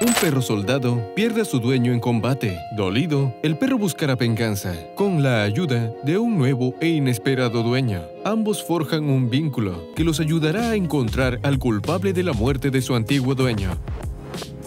Un perro soldado pierde a su dueño en combate. Dolido, el perro buscará venganza con la ayuda de un nuevo e inesperado dueño. Ambos forjan un vínculo que los ayudará a encontrar al culpable de la muerte de su antiguo dueño.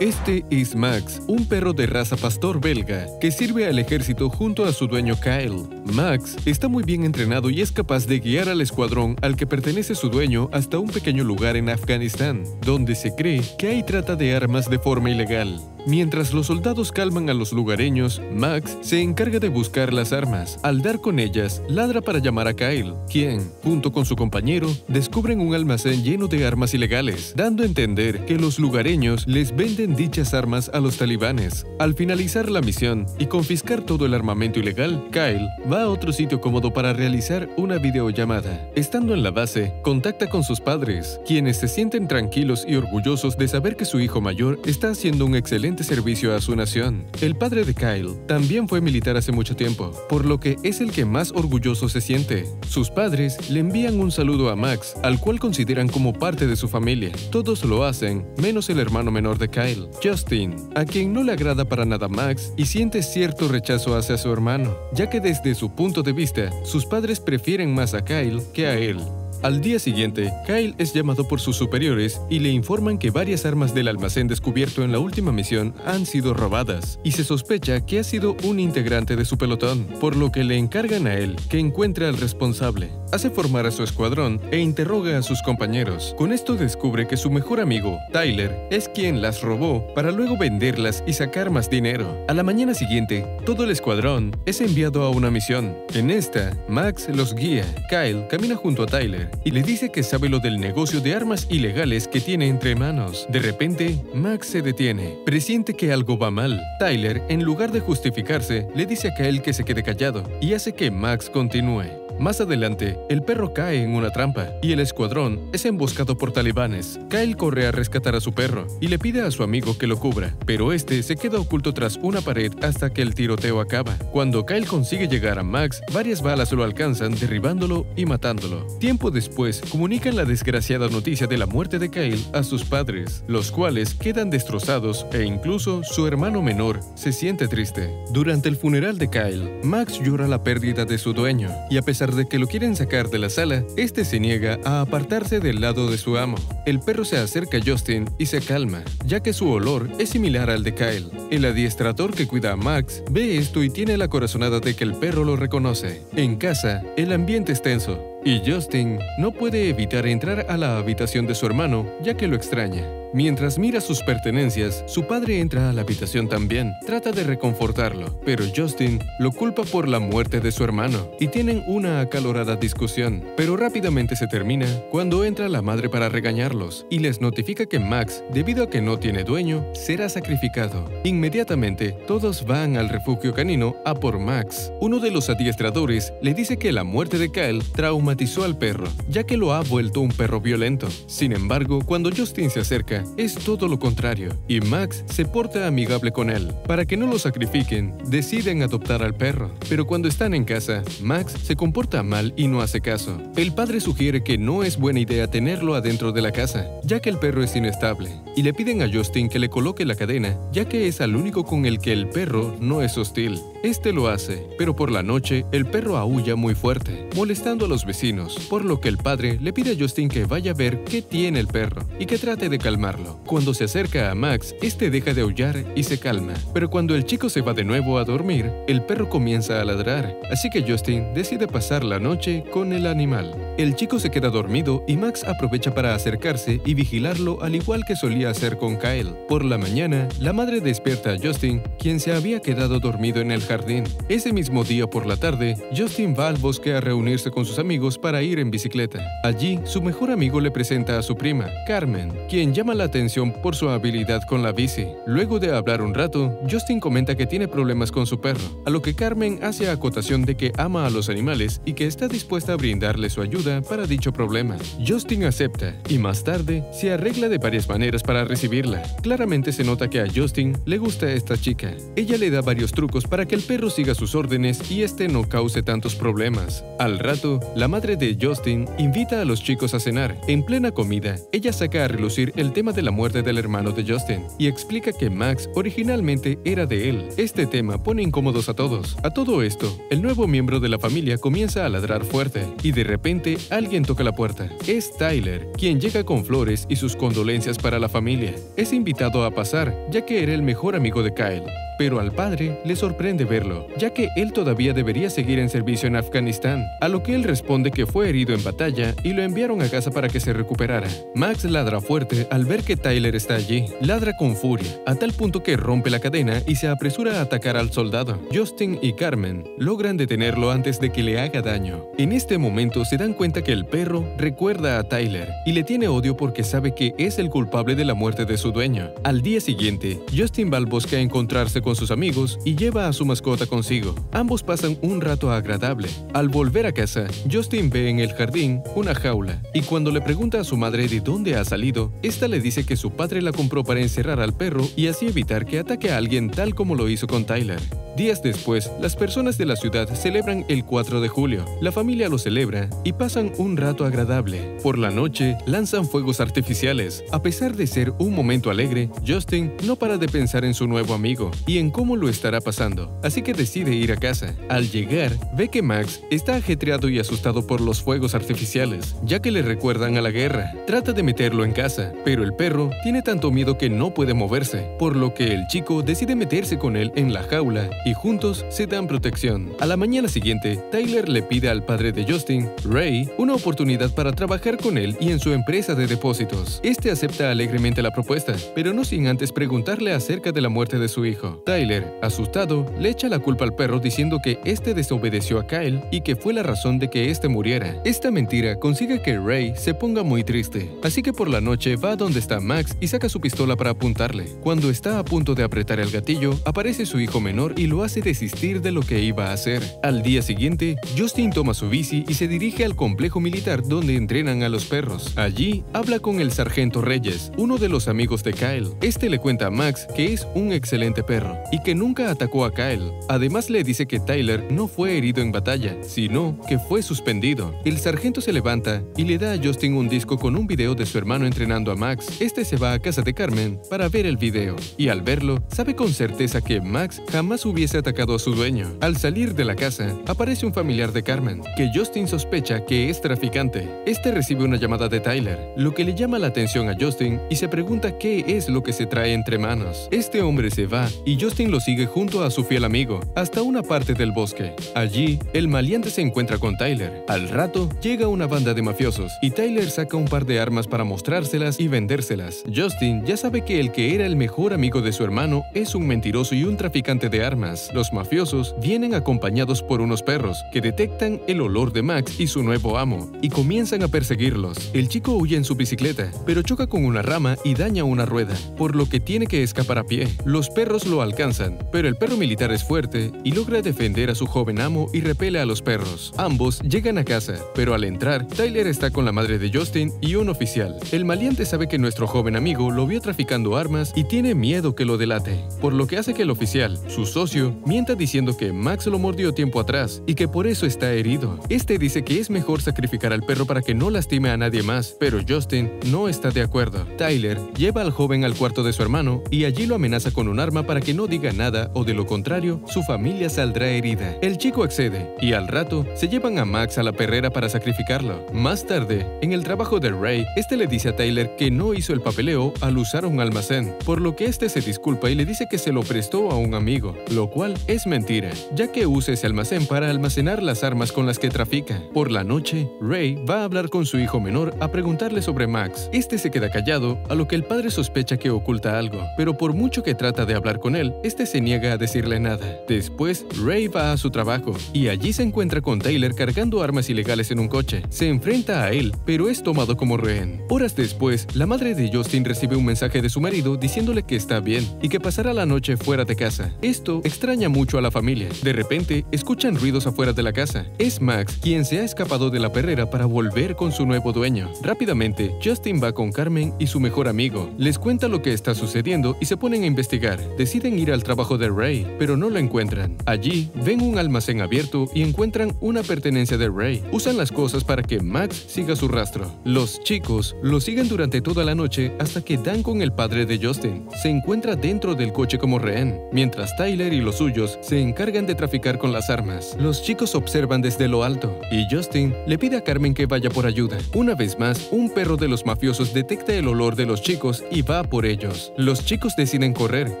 Este es Max, un perro de raza pastor belga que sirve al ejército junto a su dueño Kyle. Max está muy bien entrenado y es capaz de guiar al escuadrón al que pertenece su dueño hasta un pequeño lugar en Afganistán, donde se cree que hay trata de armas de forma ilegal. Mientras los soldados calman a los lugareños, Max se encarga de buscar las armas. Al dar con ellas, ladra para llamar a Kyle, quien, junto con su compañero, descubren un almacén lleno de armas ilegales, dando a entender que los lugareños les venden dichas armas a los talibanes. Al finalizar la misión y confiscar todo el armamento ilegal, Kyle va a otro sitio cómodo para realizar una videollamada. Estando en la base, contacta con sus padres, quienes se sienten tranquilos y orgullosos de saber que su hijo mayor está haciendo un excelente servicio a su nación. El padre de Kyle también fue militar hace mucho tiempo, por lo que es el que más orgulloso se siente. Sus padres le envían un saludo a Max, al cual consideran como parte de su familia. Todos lo hacen, menos el hermano menor de Kyle, Justin, a quien no le agrada para nada Max y siente cierto rechazo hacia su hermano, ya que desde su punto de vista, sus padres prefieren más a Kyle que a él. Al día siguiente, Kyle es llamado por sus superiores y le informan que varias armas del almacén descubierto en la última misión han sido robadas, y se sospecha que ha sido un integrante de su pelotón, por lo que le encargan a él que encuentre al responsable. Hace formar a su escuadrón e interroga a sus compañeros. Con esto descubre que su mejor amigo, Tyler, es quien las robó para luego venderlas y sacar más dinero. A la mañana siguiente, todo el escuadrón es enviado a una misión. En esta, Max los guía. Kyle camina junto a Tyler y le dice que sabe lo del negocio de armas ilegales que tiene entre manos. De repente, Max se detiene, presiente que algo va mal. Tyler, en lugar de justificarse, le dice a Kyle que se quede callado y hace que Max continúe. Más adelante, el perro cae en una trampa y el escuadrón es emboscado por talibanes. Kyle corre a rescatar a su perro y le pide a su amigo que lo cubra, pero este se queda oculto tras una pared hasta que el tiroteo acaba. Cuando Kyle consigue llegar a Max, varias balas lo alcanzan derribándolo y matándolo. Tiempo después, comunican la desgraciada noticia de la muerte de Kyle a sus padres, los cuales quedan destrozados e incluso su hermano menor se siente triste. Durante el funeral de Kyle, Max llora la pérdida de su dueño y a pesar de que lo quieren sacar de la sala, este se niega a apartarse del lado de su amo. El perro se acerca a Justin y se calma, ya que su olor es similar al de Kyle. El adiestrador que cuida a Max ve esto y tiene la corazonada de que el perro lo reconoce. En casa, el ambiente es tenso, y Justin no puede evitar entrar a la habitación de su hermano, ya que lo extraña. Mientras mira sus pertenencias, su padre entra a la habitación también. Trata de reconfortarlo, pero Justin lo culpa por la muerte de su hermano y tienen una acalorada discusión. Pero rápidamente se termina cuando entra la madre para regañarlos y les notifica que Max, debido a que no tiene dueño, será sacrificado. Inmediatamente, todos van al refugio canino a por Max. Uno de los adiestradores le dice que la muerte de Kyle traumatizó al perro, ya que lo ha vuelto un perro violento. Sin embargo, cuando Justin se acerca, es todo lo contrario, y Max se porta amigable con él. Para que no lo sacrifiquen, deciden adoptar al perro. Pero cuando están en casa, Max se comporta mal y no hace caso. El padre sugiere que no es buena idea tenerlo adentro de la casa, ya que el perro es inestable, y le piden a Justin que le coloque la cadena, ya que es al único con el que el perro no es hostil. Este lo hace, pero por la noche el perro aúlla muy fuerte, molestando a los vecinos, por lo que el padre le pide a Justin que vaya a ver qué tiene el perro y que trate de calmar cuando se acerca a Max, este deja de aullar y se calma. Pero cuando el chico se va de nuevo a dormir, el perro comienza a ladrar, así que Justin decide pasar la noche con el animal. El chico se queda dormido y Max aprovecha para acercarse y vigilarlo al igual que solía hacer con Kyle. Por la mañana, la madre despierta a Justin, quien se había quedado dormido en el jardín. Ese mismo día por la tarde, Justin va al bosque a reunirse con sus amigos para ir en bicicleta. Allí, su mejor amigo le presenta a su prima, Carmen, quien llama la atención por su habilidad con la bici. Luego de hablar un rato, Justin comenta que tiene problemas con su perro, a lo que Carmen hace acotación de que ama a los animales y que está dispuesta a brindarle su ayuda para dicho problema. Justin acepta y más tarde se arregla de varias maneras para recibirla. Claramente se nota que a Justin le gusta esta chica. Ella le da varios trucos para que el perro siga sus órdenes y este no cause tantos problemas. Al rato, la madre de Justin invita a los chicos a cenar. En plena comida, ella saca a relucir el tema de la muerte del hermano de Justin y explica que Max originalmente era de él. Este tema pone incómodos a todos. A todo esto, el nuevo miembro de la familia comienza a ladrar fuerte y de repente alguien toca la puerta. Es Tyler, quien llega con flores y sus condolencias para la familia. Es invitado a pasar, ya que era el mejor amigo de Kyle pero al padre le sorprende verlo, ya que él todavía debería seguir en servicio en Afganistán, a lo que él responde que fue herido en batalla y lo enviaron a casa para que se recuperara. Max ladra fuerte al ver que Tyler está allí, ladra con furia, a tal punto que rompe la cadena y se apresura a atacar al soldado. Justin y Carmen logran detenerlo antes de que le haga daño. En este momento se dan cuenta que el perro recuerda a Tyler y le tiene odio porque sabe que es el culpable de la muerte de su dueño. Al día siguiente, Justin va al bosque a encontrarse con con sus amigos y lleva a su mascota consigo. Ambos pasan un rato agradable. Al volver a casa, Justin ve en el jardín una jaula y cuando le pregunta a su madre de dónde ha salido, esta le dice que su padre la compró para encerrar al perro y así evitar que ataque a alguien tal como lo hizo con Tyler. Días después, las personas de la ciudad celebran el 4 de julio. La familia lo celebra y pasan un rato agradable. Por la noche, lanzan fuegos artificiales. A pesar de ser un momento alegre, Justin no para de pensar en su nuevo amigo y en cómo lo estará pasando, así que decide ir a casa. Al llegar, ve que Max está ajetreado y asustado por los fuegos artificiales, ya que le recuerdan a la guerra. Trata de meterlo en casa, pero el perro tiene tanto miedo que no puede moverse, por lo que el chico decide meterse con él en la jaula y juntos se dan protección. A la mañana siguiente, Tyler le pide al padre de Justin, Ray, una oportunidad para trabajar con él y en su empresa de depósitos. Este acepta alegremente la propuesta, pero no sin antes preguntarle acerca de la muerte de su hijo. Tyler, asustado, le echa la culpa al perro diciendo que este desobedeció a Kyle y que fue la razón de que este muriera. Esta mentira consigue que Ray se ponga muy triste, así que por la noche va a donde está Max y saca su pistola para apuntarle. Cuando está a punto de apretar el gatillo, aparece su hijo menor y lo hace desistir de lo que iba a hacer. Al día siguiente, Justin toma su bici y se dirige al complejo militar donde entrenan a los perros. Allí, habla con el sargento Reyes, uno de los amigos de Kyle. Este le cuenta a Max que es un excelente perro y que nunca atacó a Kyle. Además le dice que Tyler no fue herido en batalla, sino que fue suspendido. El sargento se levanta y le da a Justin un disco con un video de su hermano entrenando a Max. Este se va a casa de Carmen para ver el video y al verlo sabe con certeza que Max jamás hubiese atacado a su dueño. Al salir de la casa, aparece un familiar de Carmen, que Justin sospecha que es traficante. Este recibe una llamada de Tyler, lo que le llama la atención a Justin y se pregunta qué es lo que se trae entre manos. Este hombre se va y Justin lo sigue junto a su fiel amigo, hasta una parte del bosque. Allí, el maleante se encuentra con Tyler. Al rato, llega una banda de mafiosos y Tyler saca un par de armas para mostrárselas y vendérselas. Justin ya sabe que el que era el mejor amigo de su hermano es un mentiroso y un traficante de armas. Los mafiosos vienen acompañados por unos perros que detectan el olor de Max y su nuevo amo y comienzan a perseguirlos. El chico huye en su bicicleta, pero choca con una rama y daña una rueda, por lo que tiene que escapar a pie. Los perros lo alcanzan, pero el perro militar es fuerte y logra defender a su joven amo y repele a los perros. Ambos llegan a casa, pero al entrar, Tyler está con la madre de Justin y un oficial. El maleante sabe que nuestro joven amigo lo vio traficando armas y tiene miedo que lo delate, por lo que hace que el oficial, su socio, mienta diciendo que Max lo mordió tiempo atrás y que por eso está herido. Este dice que es mejor sacrificar al perro para que no lastime a nadie más, pero Justin no está de acuerdo. Tyler lleva al joven al cuarto de su hermano y allí lo amenaza con un arma para que no diga nada o de lo contrario, su familia saldrá herida. El chico accede y al rato se llevan a Max a la perrera para sacrificarlo. Más tarde, en el trabajo de Ray, este le dice a Tyler que no hizo el papeleo al usar un almacén, por lo que este se disculpa y le dice que se lo prestó a un amigo, lo cual es mentira, ya que usa ese almacén para almacenar las armas con las que trafica. Por la noche, Ray va a hablar con su hijo menor a preguntarle sobre Max. Este se queda callado, a lo que el padre sospecha que oculta algo, pero por mucho que trata de hablar con él, este se niega a decirle nada. Después, Ray va a su trabajo y allí se encuentra con Taylor cargando armas ilegales en un coche. Se enfrenta a él, pero es tomado como rehén. Horas después, la madre de Justin recibe un mensaje de su marido diciéndole que está bien y que pasará la noche fuera de casa. Esto extraña mucho a la familia. De repente, escuchan ruidos afuera de la casa. Es Max quien se ha escapado de la perrera para volver con su nuevo dueño. Rápidamente, Justin va con Carmen y su mejor amigo. Les cuenta lo que está sucediendo y se ponen a investigar. Deciden ir al trabajo de Ray, pero no lo encuentran. Allí, ven un almacén abierto y encuentran una pertenencia de Ray. Usan las cosas para que Max siga su rastro. Los chicos lo siguen durante toda la noche hasta que dan con el padre de Justin. Se encuentra dentro del coche como rehén, mientras Tyler y suyos se encargan de traficar con las armas. Los chicos observan desde lo alto y Justin le pide a Carmen que vaya por ayuda. Una vez más, un perro de los mafiosos detecta el olor de los chicos y va por ellos. Los chicos deciden correr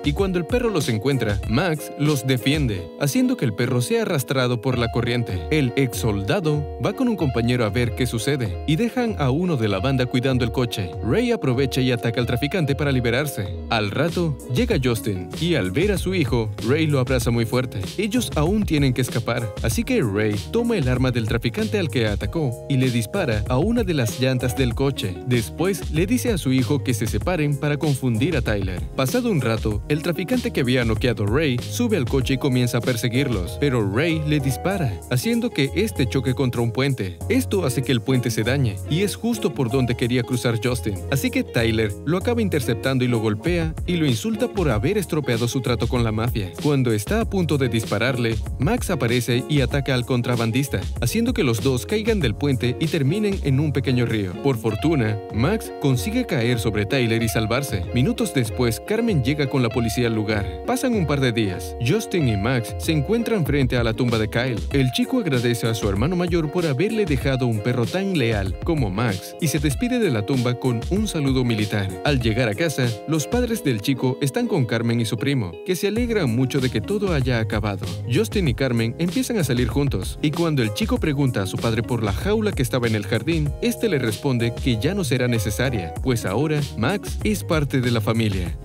y cuando el perro los encuentra, Max los defiende, haciendo que el perro sea arrastrado por la corriente. El ex soldado va con un compañero a ver qué sucede y dejan a uno de la banda cuidando el coche. Ray aprovecha y ataca al traficante para liberarse. Al rato, llega Justin y al ver a su hijo, Ray lo abraza muy fuerte. Ellos aún tienen que escapar, así que Ray toma el arma del traficante al que atacó y le dispara a una de las llantas del coche. Después le dice a su hijo que se separen para confundir a Tyler. Pasado un rato, el traficante que había noqueado a Ray sube al coche y comienza a perseguirlos, pero Ray le dispara, haciendo que este choque contra un puente. Esto hace que el puente se dañe y es justo por donde quería cruzar Justin. Así que Tyler lo acaba interceptando y lo golpea y lo insulta por haber estropeado su trato con la mafia. Cuando está a punto de dispararle, Max aparece y ataca al contrabandista, haciendo que los dos caigan del puente y terminen en un pequeño río. Por fortuna, Max consigue caer sobre Tyler y salvarse. Minutos después, Carmen llega con la policía al lugar. Pasan un par de días. Justin y Max se encuentran frente a la tumba de Kyle. El chico agradece a su hermano mayor por haberle dejado un perro tan leal como Max y se despide de la tumba con un saludo militar. Al llegar a casa, los padres del chico están con Carmen y su primo, que se alegran mucho que todo haya acabado. Justin y Carmen empiezan a salir juntos, y cuando el chico pregunta a su padre por la jaula que estaba en el jardín, este le responde que ya no será necesaria, pues ahora Max es parte de la familia.